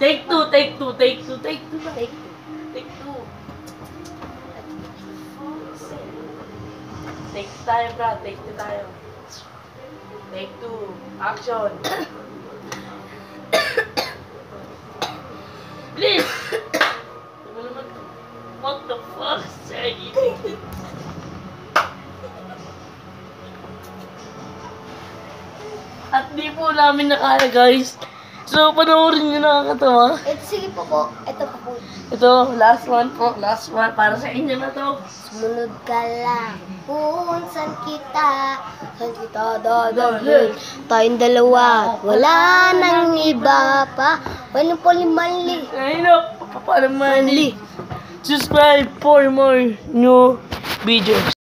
Take two, take two, take two, take two, take two, take two. Take two tayo, bro. Take two tayo. Take two. Action. Please! What the fuck, say? At di po namin nakaya, guys. So, panoorin nyo nakakatawa. Ito, sige po po. Ito po po. Ito, last one po. Last one. Para sa inyo na to. Sumunod ka lang kung saan kita, saan kita dadalhin. Tayong dalawa, wala nang iba pa. Ano po limali? Ayun na, papapalang mali. Subscribe for more new videos.